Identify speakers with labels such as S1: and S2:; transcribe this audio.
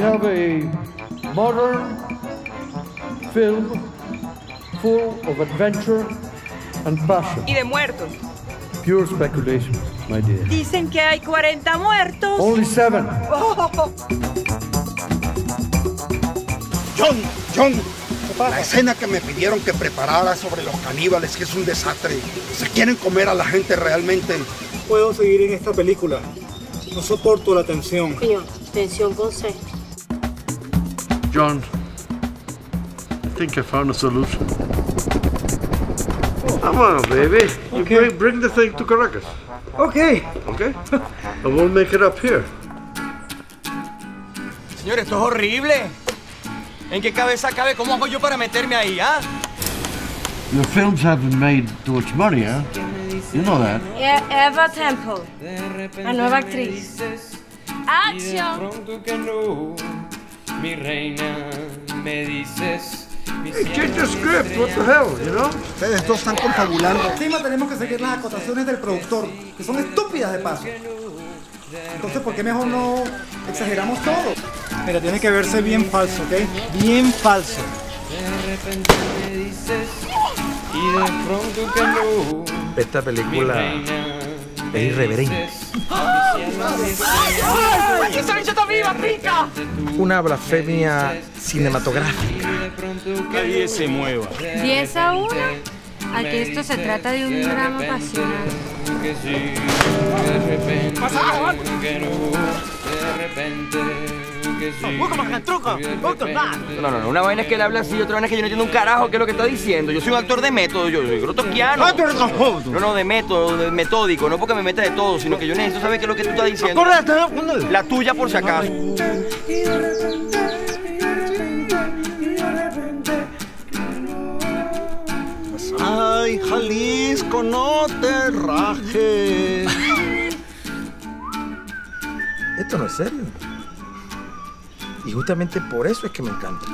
S1: We have a modern film full of adventure and passion.
S2: Y de muertos.
S1: Pure speculation, my dear.
S2: Dicen que hay 40 muertos.
S1: Only seven.
S3: John, John, la escena que me pidieron que preparara sobre los caníbales, que es un desastre. Se quieren comer a la gente realmente.
S4: Puedo seguir en esta película. No soporto la tensión.
S5: Tensión con C.
S6: John, I think I found a solution. Come on, baby. You
S4: Okay.
S6: bring, bring the thing to Caracas,
S4: Ok.
S6: okay? and we'll make it up here.
S7: Señor, esto es horrible. ¿En qué cabeza cabe? ¿Cómo hago yo para meterme ahí, ah?
S6: Your films haven't made too much money, huh? You know that.
S5: E- Eva Temple, la nueva actriz. ¡Acción!
S8: Mi reina, me dices. mi
S6: Hey, change the script. What the hell, you know?
S3: Ustedes dos están confabulando.
S4: Encima tenemos que seguir las acotaciones del productor, que son estúpidas de paso. Entonces, ¿por qué mejor no exageramos todo? Mira, tiene que verse bien falso, ¿ok? Bien falso.
S8: De repente me dices, y de pronto que no,
S9: Esta película es irreverente.
S2: ¡Aquí esa bicha está viva, pica!
S9: Una blasfemia cinematográfica.
S7: Nadie se mueva.
S5: 10 a 1. Aquí esto se trata de un drama pasional.
S8: Que sí, de repente que no, de repente que sí.
S7: No, no, no. Una vaina es que él habla así, otra vaina es que yo no entiendo un carajo qué es lo que está diciendo. Yo soy un actor de método, yo soy grotoquiano. No, no, de método, de metódico, no porque me meta de todo, sino que yo necesito saber qué es lo que tú estás diciendo. La tuya por si acaso.
S3: Jalisco, no te rajes.
S9: Esto no es serio. Y justamente por eso es que me encanta.